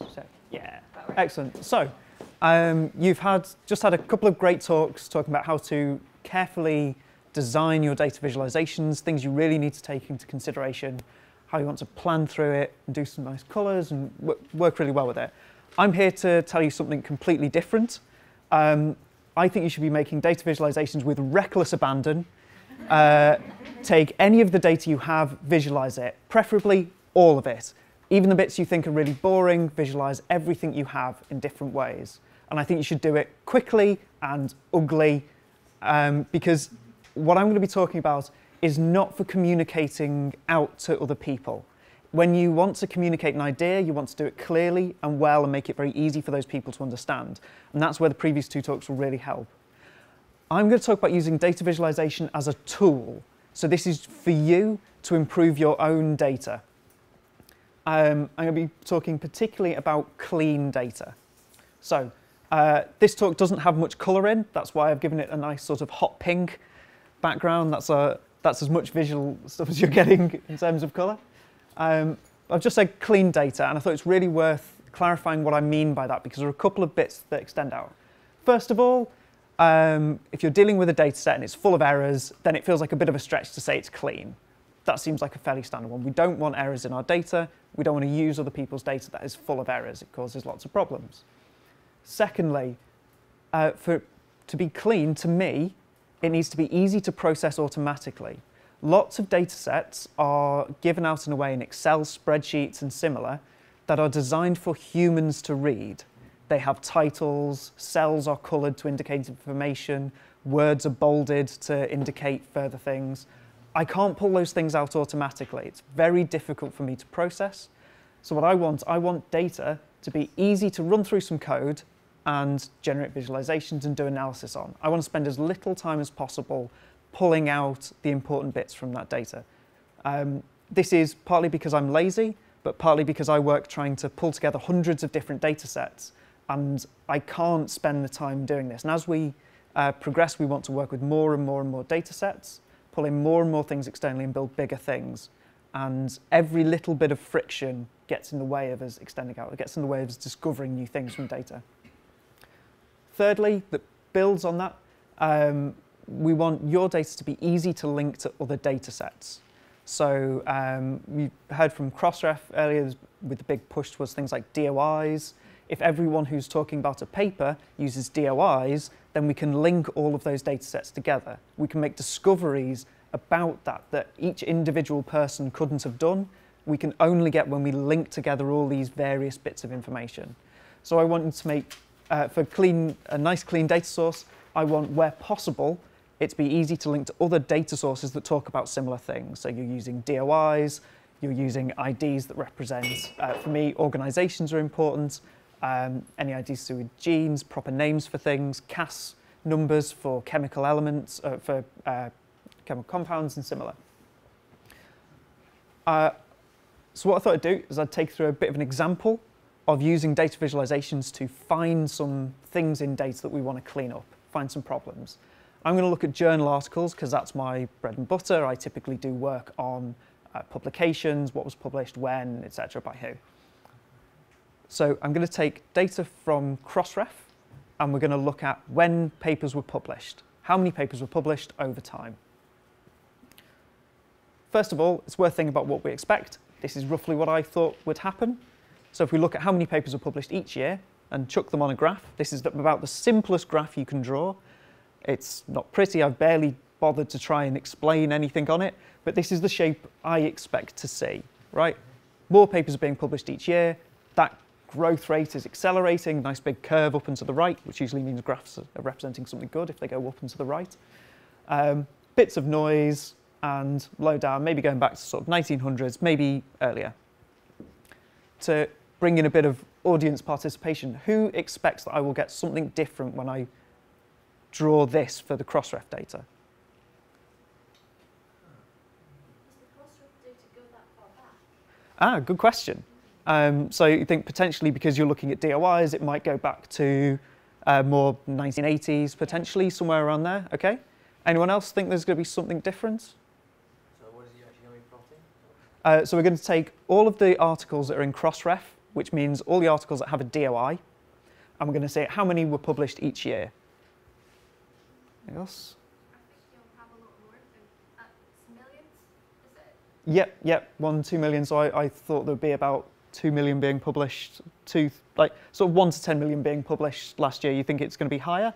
as you say. Yeah, excellent. So, um, you've had just had a couple of great talks talking about how to carefully design your data visualizations, things you really need to take into consideration, how you want to plan through it and do some nice colors and work really well with it. I'm here to tell you something completely different. Um, I think you should be making data visualizations with reckless abandon. Uh, take any of the data you have, visualize it, preferably all of it. Even the bits you think are really boring, visualize everything you have in different ways. And I think you should do it quickly and ugly um, because what I'm going to be talking about is not for communicating out to other people. When you want to communicate an idea, you want to do it clearly and well and make it very easy for those people to understand. And that's where the previous two talks will really help. I'm going to talk about using data visualization as a tool. So this is for you to improve your own data. Um, I'm going to be talking particularly about clean data. So uh, this talk doesn't have much colour in. That's why I've given it a nice sort of hot pink background. That's, a, that's as much visual stuff as you're getting in terms of colour. Um, I've just said clean data, and I thought it's really worth clarifying what I mean by that because there are a couple of bits that extend out. First of all, um, if you're dealing with a data set and it's full of errors, then it feels like a bit of a stretch to say it's clean. That seems like a fairly standard one. We don't want errors in our data. We don't want to use other people's data that is full of errors. It causes lots of problems. Secondly, uh, for to be clean, to me, it needs to be easy to process automatically. Lots of data sets are given out in a way in Excel spreadsheets and similar that are designed for humans to read. They have titles, cells are coloured to indicate information, words are bolded to indicate further things. I can't pull those things out automatically. It's very difficult for me to process. So what I want, I want data to be easy to run through some code and generate visualizations and do analysis on. I want to spend as little time as possible pulling out the important bits from that data. Um, this is partly because I'm lazy, but partly because I work trying to pull together hundreds of different data sets and I can't spend the time doing this. And as we uh, progress, we want to work with more and more and more data sets, pull in more and more things externally and build bigger things. And every little bit of friction gets in the way of us extending out. It gets in the way of us discovering new things from data. Thirdly, that builds on that, um, we want your data to be easy to link to other data sets. So um, we heard from Crossref earlier with the big push towards things like DOIs. If everyone who's talking about a paper uses DOIs, then we can link all of those data sets together. We can make discoveries about that that each individual person couldn't have done. We can only get when we link together all these various bits of information. So I wanted to make uh, for clean, a nice clean data source, I want, where possible, it to be easy to link to other data sources that talk about similar things. So you're using DOIs, you're using IDs that represent, uh, for me, organizations are important, um, any ideas to do with genes, proper names for things, CAS numbers for chemical elements, uh, for uh, chemical compounds and similar. Uh, so what I thought I'd do is I'd take through a bit of an example of using data visualizations to find some things in data that we want to clean up, find some problems. I'm going to look at journal articles because that's my bread and butter. I typically do work on uh, publications, what was published when, etc., by who. So I'm going to take data from Crossref and we're going to look at when papers were published, how many papers were published over time. First of all, it's worth thinking about what we expect. This is roughly what I thought would happen. So if we look at how many papers are published each year and chuck them on a graph, this is about the simplest graph you can draw. It's not pretty, I've barely bothered to try and explain anything on it, but this is the shape I expect to see, right? More papers are being published each year, that growth rate is accelerating, nice big curve up and to the right, which usually means graphs are representing something good if they go up and to the right. Um, bits of noise and low down, maybe going back to sort of 1900s, maybe earlier. To bring in a bit of audience participation. Who expects that I will get something different when I draw this for the Crossref data? Ah, good question. Um, so you think potentially because you're looking at DOIs, it might go back to uh, more 1980s, potentially somewhere around there. Okay. Anyone else think there's going to be something different? So what is he actually going to be plotting? Uh, so we're going to take all of the articles that are in Crossref which means all the articles that have a DOI, and we're going to say how many were published each year. Anything else? Yep, yep, one, two million. So I, I thought there'd be about two million being published, two, like sort of one to 10 million being published last year. You think it's going to be higher?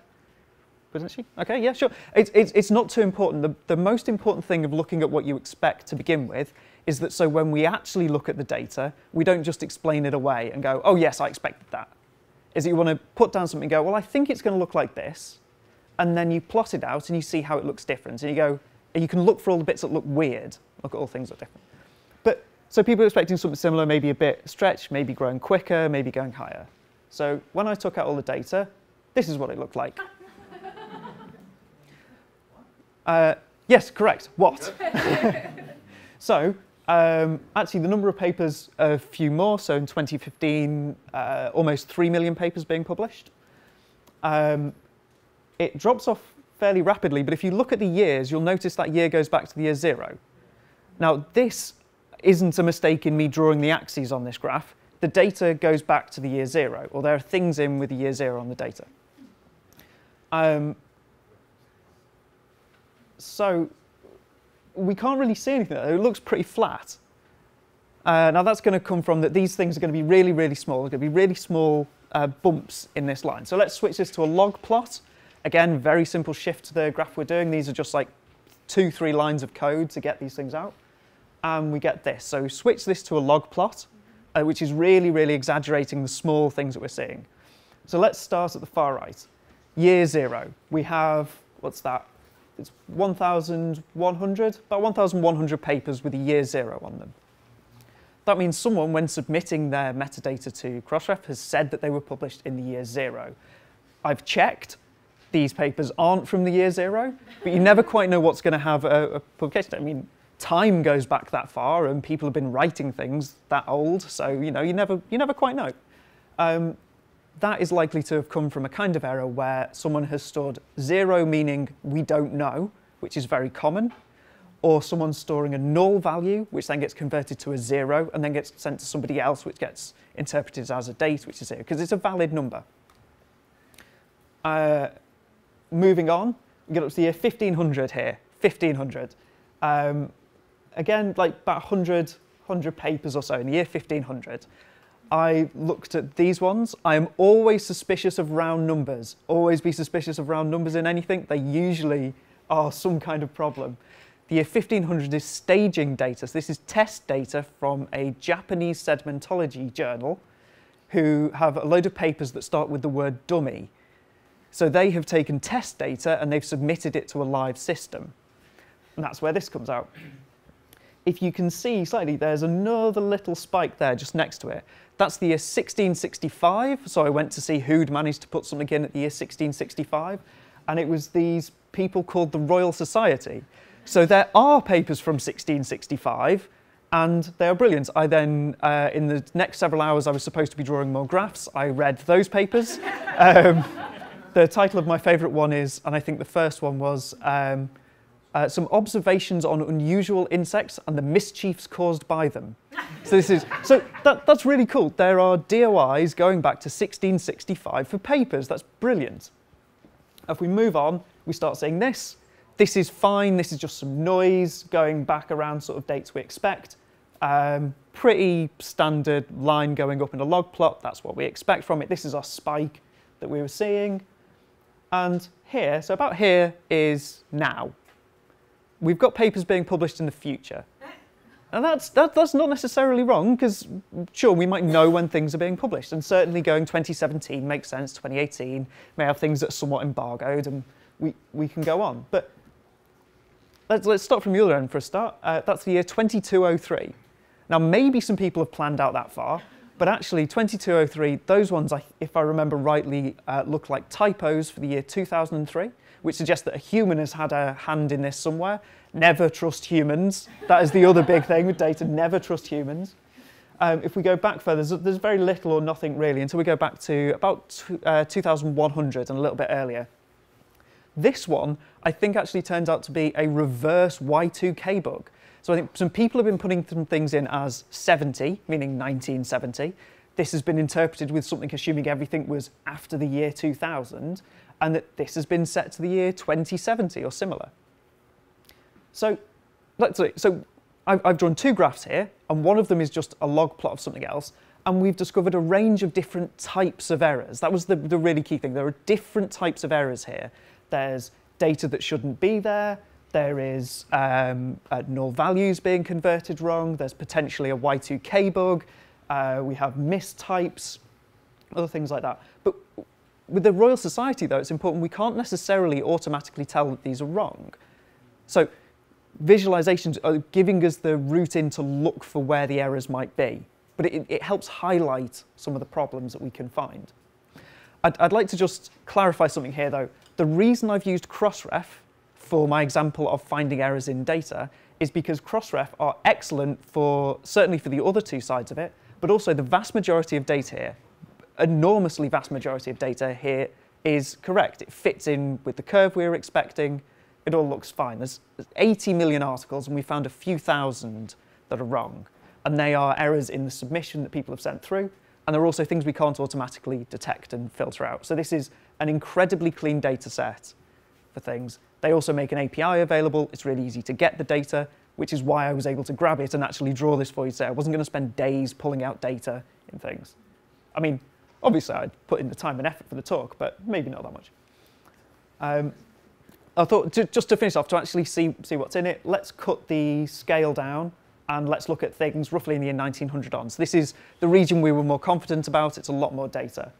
Wasn't she? Okay, yeah, sure. It's, it's, it's not too important. The, the most important thing of looking at what you expect to begin with is that so when we actually look at the data, we don't just explain it away and go, oh yes, I expected that. Is that you want to put down something and go, well, I think it's going to look like this. And then you plot it out and you see how it looks different. And you go, you can look for all the bits that look weird. Look at all things that are different. So people are expecting something similar, maybe a bit stretched, maybe growing quicker, maybe going higher. So when I took out all the data, this is what it looked like. uh, yes, correct. What? so um, actually, the number of papers, a few more. So in 2015, uh, almost 3 million papers being published. Um, it drops off fairly rapidly, but if you look at the years, you'll notice that year goes back to the year zero. Now, this isn't a mistake in me drawing the axes on this graph. The data goes back to the year zero, or there are things in with the year zero on the data. Um, so we can't really see anything. It looks pretty flat. Uh, now that's going to come from that these things are going to be really, really small. There's going to be really small uh, bumps in this line. So let's switch this to a log plot. Again, very simple shift to the graph we're doing. These are just like two, three lines of code to get these things out. And we get this. So switch this to a log plot, uh, which is really, really exaggerating the small things that we're seeing. So let's start at the far right. Year zero. We have, what's that? It's 1,100, about 1,100 papers with a year zero on them. That means someone, when submitting their metadata to Crossref, has said that they were published in the year zero. I've checked, these papers aren't from the year zero, but you never quite know what's going to have a, a publication. I mean, time goes back that far, and people have been writing things that old, so you know you never you never quite know. Um, that is likely to have come from a kind of error where someone has stored zero, meaning we don't know, which is very common, or someone's storing a null value, which then gets converted to a zero and then gets sent to somebody else, which gets interpreted as a date, which is zero, because it's a valid number. Uh, moving on, we get up to the year 1500 here, 1500. Um, again, like about 100, 100 papers or so in the year 1500. I looked at these ones. I am always suspicious of round numbers. Always be suspicious of round numbers in anything. They usually are some kind of problem. The year 1500 is staging data. So this is test data from a Japanese sedimentology journal who have a load of papers that start with the word dummy. So they have taken test data and they've submitted it to a live system. And that's where this comes out. If you can see slightly, there's another little spike there just next to it. That's the year 1665. So I went to see who'd managed to put something in at the year 1665. And it was these people called the Royal Society. So there are papers from 1665 and they are brilliant. I then, uh, in the next several hours, I was supposed to be drawing more graphs. I read those papers. Um, the title of my favourite one is, and I think the first one was, um, uh, some observations on unusual insects and the mischiefs caused by them. So this is so that, that's really cool. There are DOIs going back to 1665 for papers. That's brilliant. If we move on, we start seeing this. This is fine. This is just some noise going back around sort of dates we expect. Um, pretty standard line going up in a log plot. That's what we expect from it. This is our spike that we were seeing. And here, so about here is now. We've got papers being published in the future. And that's, that, that's not necessarily wrong, because sure, we might know when things are being published. And certainly going 2017 makes sense, 2018 may have things that are somewhat embargoed, and we, we can go on. But let's, let's start from the other end for a start. Uh, that's the year 2203. Now, maybe some people have planned out that far, but actually, 2203, those ones, if I remember rightly, uh, look like typos for the year 2003, which suggests that a human has had a hand in this somewhere. Never trust humans. That is the other big thing with data, never trust humans. Um, if we go back further, there's, there's, very little or nothing really until we go back to about uh, 2100 and a little bit earlier. This one, I think, actually turns out to be a reverse Y2K bug. So I think some people have been putting some things in as 70, meaning 1970. this has been interpreted with something assuming everything was after the year 2000, and that this has been set to the year 2070 or similar. So, let's see. So, I've, I've drawn two graphs here, and one of them is just a log plot of something else, and we've discovered a range of different types of errors. That was the, the really key thing. There are different types of errors here. There's data that shouldn't be there. There is um, uh, null values being converted wrong. There's potentially a Y2K bug. Uh, we have mistypes, other things like that. But with the Royal Society, though, it's important we can't necessarily automatically tell that these are wrong. So visualizations are giving us the route in to look for where the errors might be, but it, it helps highlight some of the problems that we can find. I'd, I'd like to just clarify something here, though. The reason I've used Crossref for my example of finding errors in data is because Crossref are excellent for, certainly for the other two sides of it, but also the vast majority of data here, enormously vast majority of data here is correct. It fits in with the curve we were expecting. It all looks fine. There's 80 million articles and we found a few thousand that are wrong. And they are errors in the submission that people have sent through. And there are also things we can't automatically detect and filter out. So this is an incredibly clean data set for things. They also make an API available. It's really easy to get the data which is why I was able to grab it and actually draw this for you today. I wasn't going to spend days pulling out data in things. I mean, obviously I'd put in the time and effort for the talk, but maybe not that much. Um, I thought, to, just to finish off, to actually see, see what's in it, let's cut the scale down and let's look at things roughly in the year 1900 on. So this is the region we were more confident about. It's a lot more data.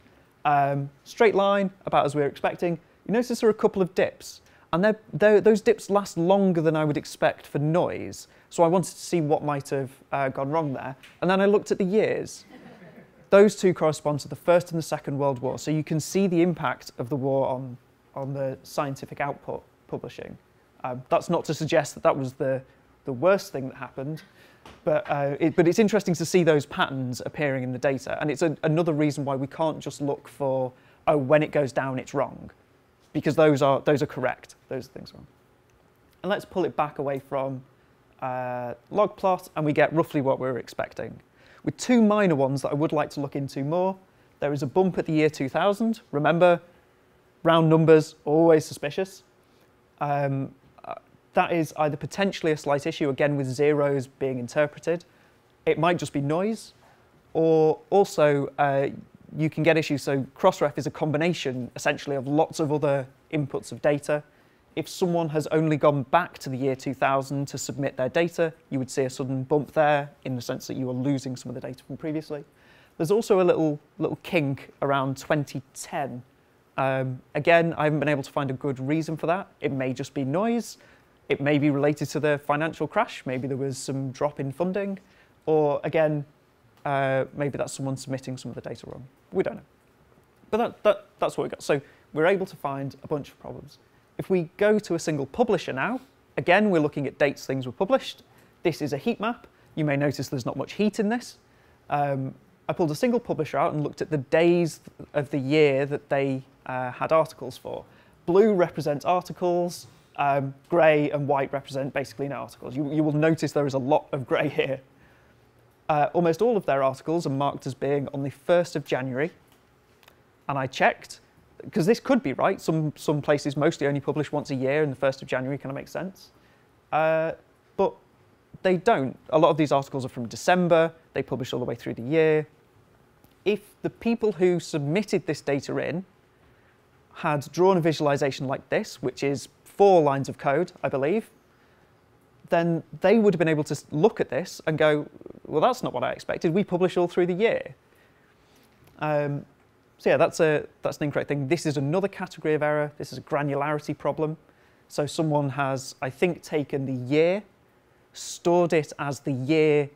Um, straight line, about as we were expecting. You notice there are a couple of dips. And they're, they're, those dips last longer than I would expect for noise. So I wanted to see what might have uh, gone wrong there. And then I looked at the years. Those two correspond to the First and the Second World War. So you can see the impact of the war on, on the scientific output publishing. Um, that's not to suggest that that was the, the worst thing that happened, but, uh, it, but it's interesting to see those patterns appearing in the data. And it's a, another reason why we can't just look for, oh, when it goes down, it's wrong because those are, those are correct. Those things are. And let's pull it back away from uh, log plot and we get roughly what we were expecting. With two minor ones that I would like to look into more, there is a bump at the year 2000. Remember, round numbers, always suspicious. Um, uh, that is either potentially a slight issue, again with zeros being interpreted. It might just be noise, or also uh, you can get issues. So Crossref is a combination essentially of lots of other inputs of data. If someone has only gone back to the year 2000 to submit their data, you would see a sudden bump there in the sense that you are losing some of the data from previously. There's also a little, little kink around 2010. Um, again, I haven't been able to find a good reason for that. It may just be noise. It may be related to the financial crash. Maybe there was some drop in funding. Or again, uh, maybe that's someone submitting some of the data wrong. We don't know. But that, that, that's what we got. So we're able to find a bunch of problems. If we go to a single publisher now, again, we're looking at dates things were published. This is a heat map. You may notice there's not much heat in this. Um, I pulled a single publisher out and looked at the days of the year that they uh, had articles for. Blue represents articles, um, grey and white represent basically no articles. You, you will notice there is a lot of grey here. Uh, almost all of their articles are marked as being on the 1st of January. And I checked, because this could be right. Some, some places mostly only publish once a year, and the 1st of January kind of makes sense. Uh, but they don't. A lot of these articles are from December. They publish all the way through the year. If the people who submitted this data in had drawn a visualization like this, which is four lines of code, I believe, then they would have been able to look at this and go, well, that's not what I expected. We publish all through the year. Um, so yeah, that's, a, that's an incorrect thing. This is another category of error. This is a granularity problem. So someone has, I think, taken the year, stored it as the year,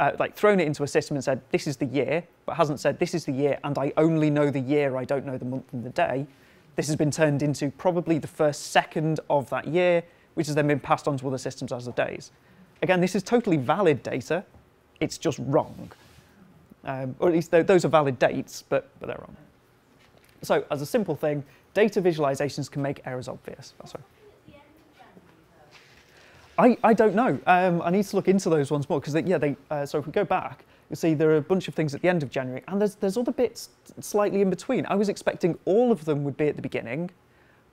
uh, like thrown it into a system and said, this is the year, but hasn't said, this is the year, and I only know the year, I don't know the month and the day. This has been turned into probably the first second of that year, which has then been passed on to other systems as the days. Again, this is totally valid data, it's just wrong. Um, or at least those are valid dates, but, but they're wrong. So as a simple thing, data visualizations can make errors obvious. Oh, sorry. I, I don't know. Um, I need to look into those ones more because, yeah, they, uh, so if we go back, you see there are a bunch of things at the end of January, and there's, there's other bits slightly in between. I was expecting all of them would be at the beginning,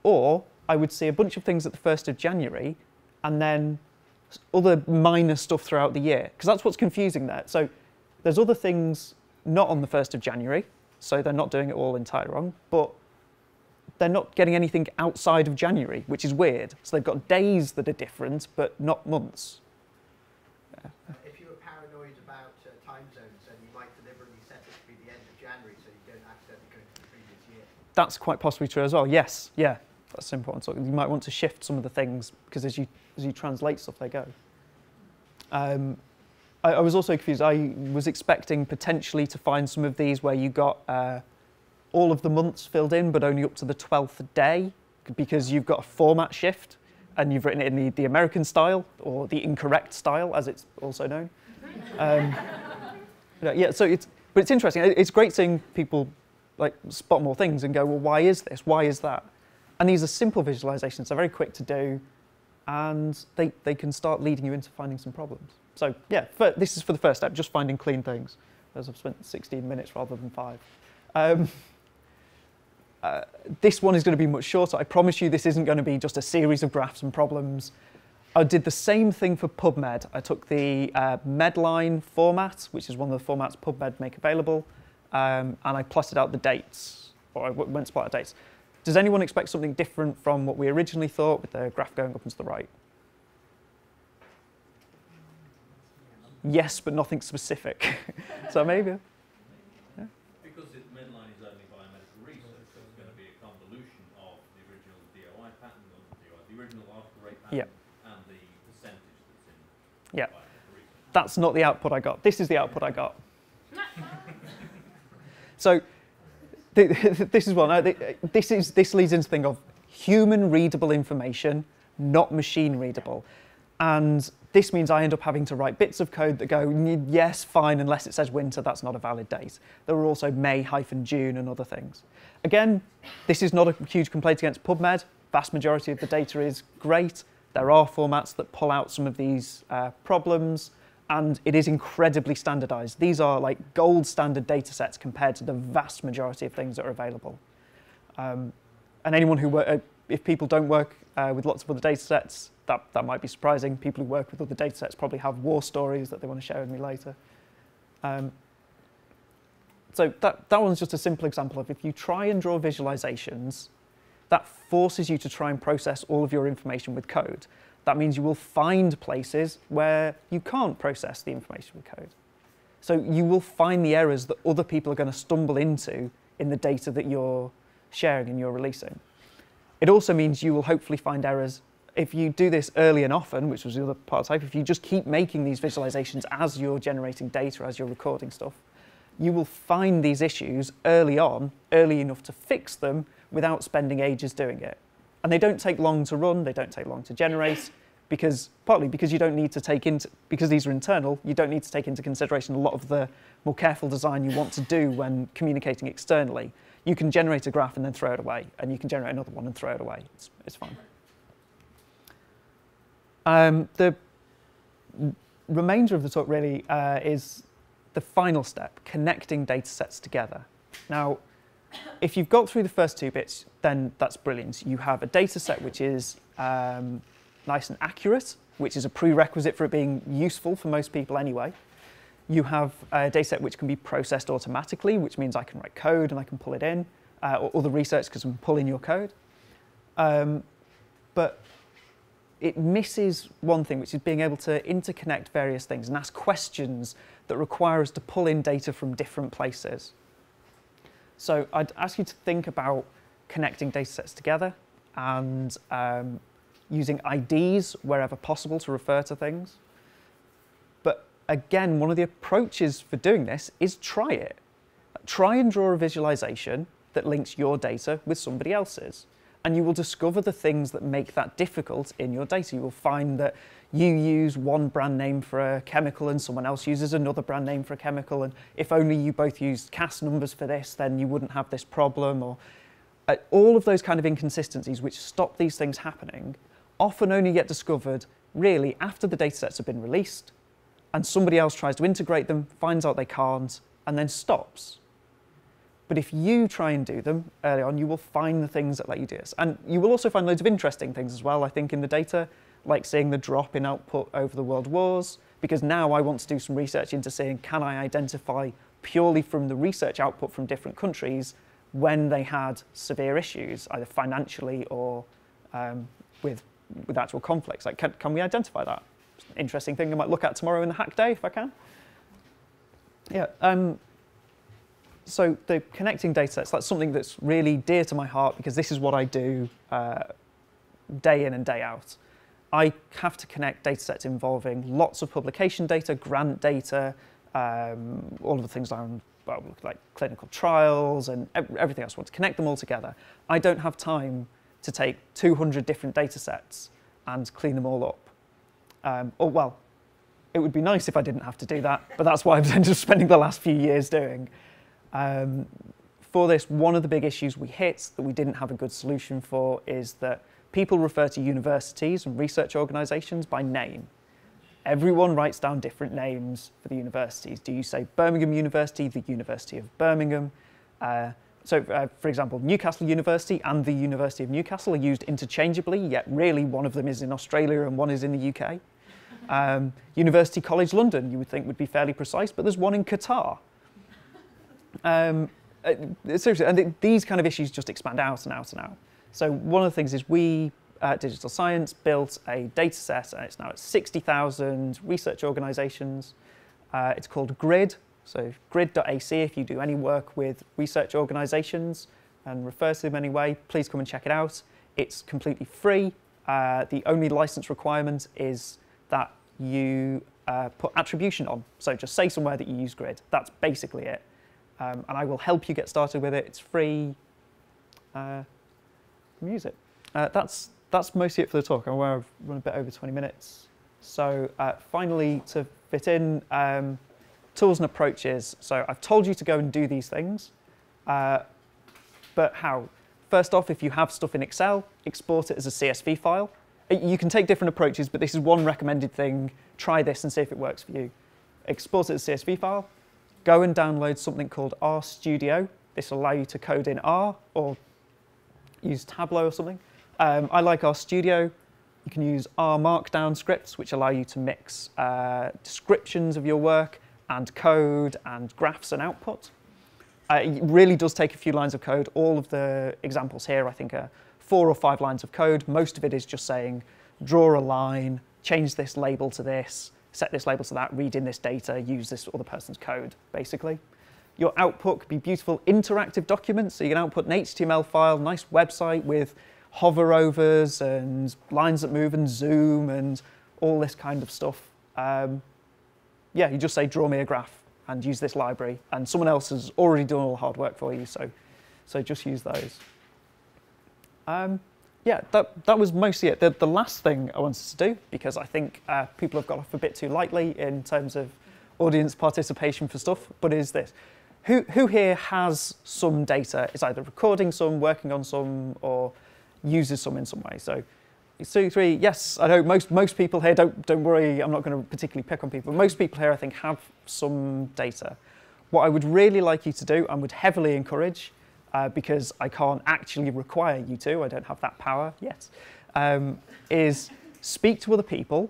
or I would see a bunch of things at the 1st of January, and then other minor stuff throughout the year, because that's what's confusing there. So there's other things not on the 1st of January, so they're not doing it all entirely wrong, but they're not getting anything outside of January, which is weird. So they've got days that are different, but not months. Uh, if you were paranoid about uh, time zones, then you might deliberately set it to be the end of January so you don't accidentally go to the previous year. That's quite possibly true as well. Yes, yeah, that's important. So you might want to shift some of the things because as you as you translate stuff, they go. Um, I, I, was also confused. I was expecting potentially to find some of these where you got uh, all of the months filled in, but only up to the 12th day because you've got a format shift and you've written it in the, the American style or the incorrect style, as it's also known. Um, yeah, so it's, but it's interesting. It's great seeing people like spot more things and go, well, why is this? Why is that? And these are simple visualizations. They're very quick to do and they, they can start leading you into finding some problems. So yeah, for, this is for the first step, just finding clean things, as I've spent 16 minutes rather than five. Um, uh, this one is going to be much shorter. I promise you this isn't going to be just a series of graphs and problems. I did the same thing for PubMed. I took the uh, Medline format, which is one of the formats PubMed make available, um, and I plotted out the dates, or I went to plot out dates. Does anyone expect something different from what we originally thought with the graph going up and to the right? Yes, but nothing specific. so maybe. Yeah. Because it, Medline is only biomedical research, so it's going to be a convolution of the original DOI pattern, the DOI, the original article rate pattern, and the percentage that's in yeah. That's not the output I got. This is the output I got. so this is one. This is this leads into the thing of human readable information, not machine readable, and this means I end up having to write bits of code that go yes, fine, unless it says winter, that's not a valid date. There are also May hyphen June and other things. Again, this is not a huge complaint against PubMed. Vast majority of the data is great. There are formats that pull out some of these uh, problems and it is incredibly standardized. These are like gold standard data sets compared to the vast majority of things that are available. Um, and anyone who uh, if people don't work uh, with lots of other data sets, that, that might be surprising. People who work with other data sets probably have war stories that they want to share with me later. Um, so that, that one's just a simple example of if you try and draw visualizations, that forces you to try and process all of your information with code that means you will find places where you can't process the information with code. So you will find the errors that other people are going to stumble into in the data that you're sharing and you're releasing. It also means you will hopefully find errors if you do this early and often, which was the other part type, if you just keep making these visualizations as you're generating data, as you're recording stuff, you will find these issues early on, early enough to fix them without spending ages doing it. And they don't take long to run, they don't take long to generate, because partly because you don't need to take into, because these are internal, you don't need to take into consideration a lot of the more careful design you want to do when communicating externally. You can generate a graph and then throw it away, and you can generate another one and throw it away. It's, it's fine. Um, the remainder of the talk really uh, is the final step, connecting data sets together. Now, if you've got through the first two bits, then that's brilliant. You have a data set which is um, nice and accurate, which is a prerequisite for it being useful for most people anyway. You have a data set which can be processed automatically, which means I can write code and I can pull it in, uh, or other research because I can pull in your code. Um, but it misses one thing, which is being able to interconnect various things and ask questions that require us to pull in data from different places. So I'd ask you to think about connecting data sets together and um, using IDs wherever possible to refer to things. But again, one of the approaches for doing this is try it. Try and draw a visualization that links your data with somebody else's. And you will discover the things that make that difficult in your data. You will find that you use one brand name for a chemical and someone else uses another brand name for a chemical. And if only you both used CAS numbers for this, then you wouldn't have this problem. Or uh, all of those kind of inconsistencies which stop these things happening often only get discovered really after the datasets have been released and somebody else tries to integrate them, finds out they can't, and then stops. But if you try and do them early on, you will find the things that let you do this. And you will also find loads of interesting things as well, I think, in the data, like seeing the drop in output over the world wars, because now I want to do some research into seeing can I identify purely from the research output from different countries when they had severe issues, either financially or um, with, with actual conflicts. Like, can, can we identify that? Interesting thing I might look at tomorrow in the hack day if I can. Yeah. Um, so the connecting data sets, that's something that's really dear to my heart because this is what I do uh, day in and day out. I have to connect data sets involving lots of publication data, grant data, um, all of the things around well, like clinical trials and everything else. I want to connect them all together. I don't have time to take 200 different data sets and clean them all up. Um, or well, it would be nice if I didn't have to do that, but that's what I've ended up spending the last few years doing. Um, for this, one of the big issues we hit that we didn't have a good solution for is that people refer to universities and research organisations by name. Everyone writes down different names for the universities. Do you say Birmingham University, the University of Birmingham? Uh, so, uh, for example, Newcastle University and the University of Newcastle are used interchangeably, yet really one of them is in Australia and one is in the UK. Um, University College London, you would think would be fairly precise, but there's one in Qatar. Um, uh, seriously, and th these kind of issues just expand out and out and out. So one of the things is we, at Digital Science, built a data set, and it's now at 60,000 research organizations. Uh, it's called GRID, so grid.ac, if you do any work with research organizations and refer to them anyway, please come and check it out. It's completely free. Uh, the only license requirement is that you uh, put attribution on. So just say somewhere that you use grid. That's basically it um, and I will help you get started with it. It's free. Uh, use it. Uh, that's that's mostly it for the talk. I'm aware I've run a bit over 20 minutes. So uh, finally, to fit in, um, tools and approaches. So I've told you to go and do these things, uh, but how? First off, if you have stuff in Excel, export it as a CSV file. Uh, you can take different approaches, but this is one recommended thing. Try this and see if it works for you. Export it as a CSV file, go and download something called RStudio. This will allow you to code in R or use Tableau or something. Um, I like RStudio. You can use R Markdown scripts, which allow you to mix uh, descriptions of your work and code and graphs and output. Uh, it really does take a few lines of code. All of the examples here, I think, are four or five lines of code. Most of it is just saying, draw a line, change this label to this, set this label to that, read in this data, use this other person's code, basically. Your output could be beautiful interactive documents. So you can output an HTML file, nice website with hover overs and lines that move and zoom and all this kind of stuff. Um, yeah, you just say, draw me a graph and use this library. And someone else has already done all the hard work for you, so, so just use those. Um, yeah, that, that was mostly it. The, the last thing I wanted to do, because I think uh, people have got off a bit too lightly in terms of audience participation for stuff, but is this. Who, who here has some data, is either recording some, working on some, or uses some in some way? So two, three, yes, I know most, most people here, don't, don't worry, I'm not going to particularly pick on people, most people here I think have some data. What I would really like you to do, and would heavily encourage, uh, because I can't actually require you to, I don't have that power yet, um, is speak to other people,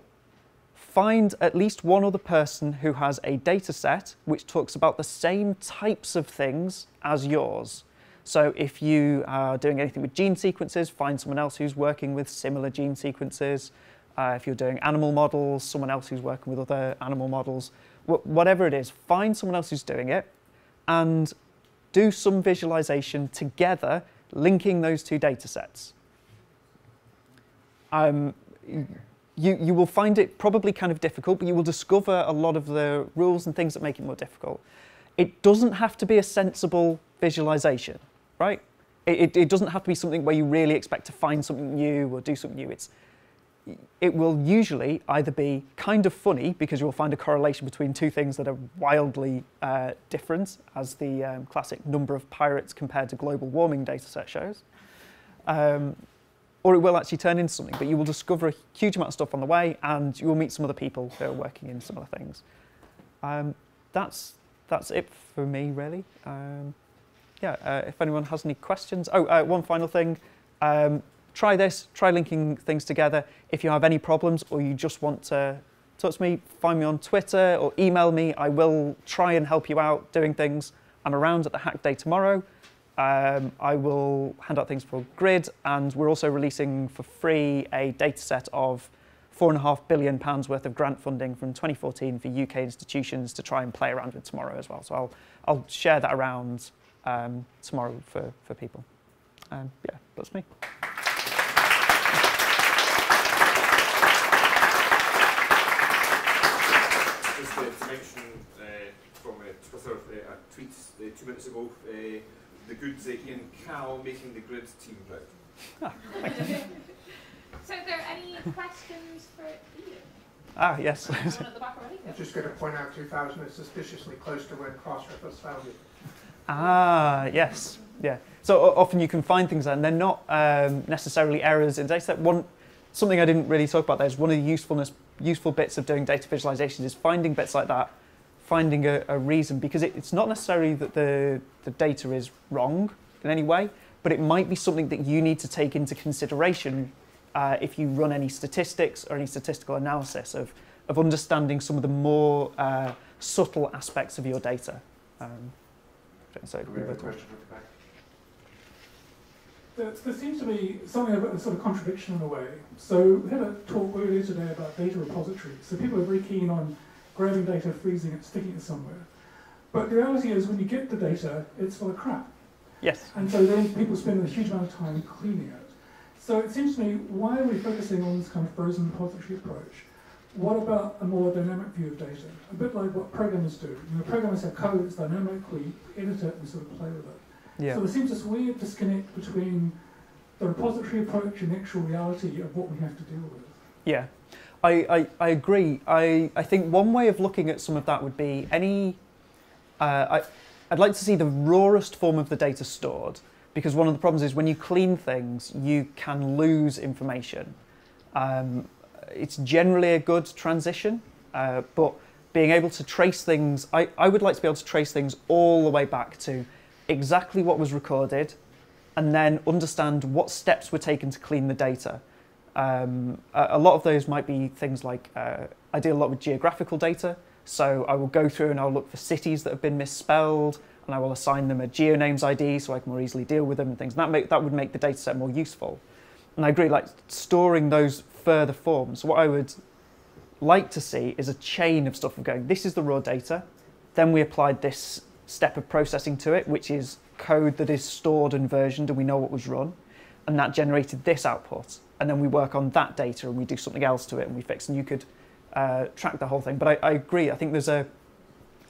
find at least one other person who has a data set which talks about the same types of things as yours. So if you are doing anything with gene sequences, find someone else who's working with similar gene sequences. Uh, if you're doing animal models, someone else who's working with other animal models. Wh whatever it is, find someone else who's doing it and do some visualization together, linking those two data sets. Um, you, you will find it probably kind of difficult, but you will discover a lot of the rules and things that make it more difficult. It doesn't have to be a sensible visualization, right? It, it, it doesn't have to be something where you really expect to find something new or do something new. It's, it will usually either be kind of funny because you'll find a correlation between two things that are wildly uh, different, as the um, classic number of pirates compared to global warming data set shows. Um, or it will actually turn into something, but you will discover a huge amount of stuff on the way and you will meet some other people who are working in similar things. Um, that's, that's it for me, really. Um, yeah, uh, if anyone has any questions. Oh, uh, one final thing. Try this, try linking things together. If you have any problems or you just want to touch me, find me on Twitter or email me. I will try and help you out doing things. I'm around at the Hack Day tomorrow. Um, I will hand out things for Grid, and we're also releasing for free a data set of four and a half billion pounds worth of grant funding from 2014 for UK institutions to try and play around with tomorrow as well. So I'll, I'll share that around um, tomorrow for, for people. Um, yeah, that's me. Just uh, to mention uh, from uh, Twitter uh, a tweet uh, two minutes ago, uh, the good uh, Ian Cal making the grid team proud. So are there any questions for Ian? Ah, yes. One at the back? I'm just going to point out 2000 is suspiciously close to when Crossref was founded. Ah, yes, yeah. So o- often you can find things and they're not um, necessarily errors in data. One, something I didn't really talk about there is one of the usefulness, useful bits of doing data visualizations is finding bits like that, finding a, a reason because it, it's not necessarily that the, the data is wrong in any way, but it might be something that you need to take into consideration uh, if you run any statistics or any statistical analysis of, of understanding some of the more uh, subtle aspects of your data. Um, so Do we have a question from the back? There, there seems to be something of a sort of contradiction in a way. So we had a talk earlier today about data repositories. So people are very keen on grabbing data, freezing it, sticking it somewhere. But the reality is when you get the data, it's full of crap. Yes. And so then people spend a huge amount of time cleaning it. So it seems to me, why are we focusing on this kind of frozen repository approach? What about a more dynamic view of data? A bit like what programmers do. You know, programmers have code that's dynamic, we edit it, we sort of play with it. Yeah. So there seems this weird disconnect between the repository approach and actual reality of what we have to deal with. Yeah, I, I, I agree. I, I think one way of looking at some of that would be any. Uh, I, I'd like to see the rawest form of the data stored because one of the problems is when you clean things, you can lose information. Um, it's generally a good transition, uh, but being able to trace things, I, I would like to be able to trace things all the way back to exactly what was recorded and then understand what steps were taken to clean the data. Um, a, a lot of those might be things like uh, I deal a lot with geographical data, so I will go through and I'll look for cities that have been misspelled, and I will assign them a geonames ID so I can more easily deal with them and things. And that make, that would make the data set more useful. And I agree, like storing those further forms. What I would like to see is a chain of stuff of going. This is the raw data, then we applied this step of processing to it, which is code that is stored and versioned, and we know what was run, and that generated this output. And then we work on that data and we do something else to it and we fix. And you could uh, track the whole thing. But I, I agree. I think there's a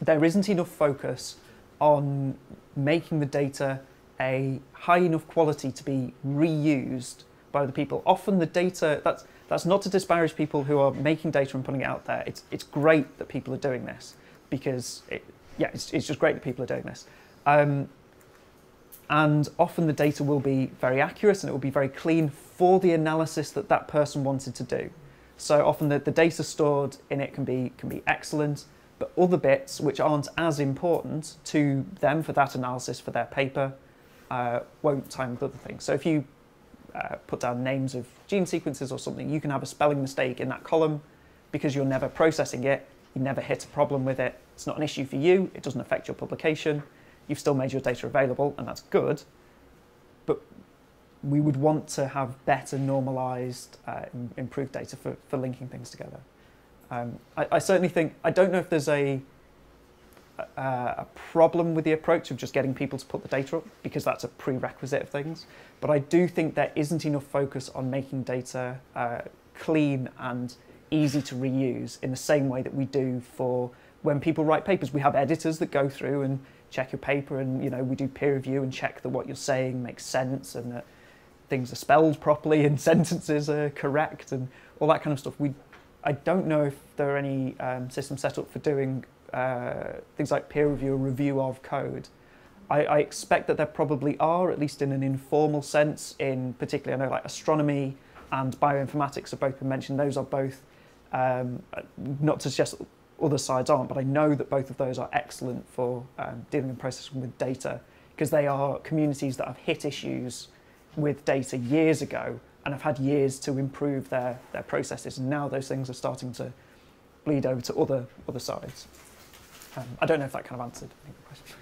there isn't enough focus on making the data a high enough quality to be reused by other people. Often the data that's that's not to disparage people who are making data and putting it out there. It's it's great that people are doing this because it, yeah, it's, it's just great that people are doing this. Um, and often the data will be very accurate and it will be very clean for the analysis that that person wanted to do. So often the, the data stored in it can be can be excellent, but other bits which aren't as important to them for that analysis for their paper uh, won't time with other things. So if you uh, put down names of gene sequences or something, you can have a spelling mistake in that column because you're never processing it, you never hit a problem with it. It's not an issue for you, it doesn't affect your publication. You've still made your data available, and that's good. But we would want to have better normalized, uh, improved data for, for linking things together. Um, I, I certainly think, I don't know if there's a, a, a problem with the approach of just getting people to put the data up because that's a prerequisite of things. But I do think there isn't enough focus on making data uh, clean and easy to reuse in the same way that we do for when people write papers. We have editors that go through and check your paper and you know we do peer review and check that what you're saying makes sense and that things are spelled properly and sentences are correct and all that kind of stuff. We, I don't know if there are any um, systems set up for doing uh, things like peer review or review of code. I, I, expect that there probably are, at least in an informal sense, in particularly, I know like astronomy and bioinformatics have both been mentioned. Those are both, um, not to suggest other sides aren't, but I know that both of those are excellent for um, dealing and processing with data because they are communities that have hit issues with data years ago and have had years to improve their, their processes. And now those things are starting to bleed over to other, other sides. Um, I don't know if that kind of answered the question.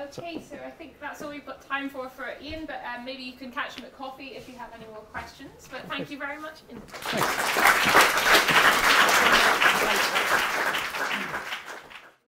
Okay, so I think that's all we've got time for for Ian, but um, maybe you can catch him at coffee if you have any more questions. But thank you very much.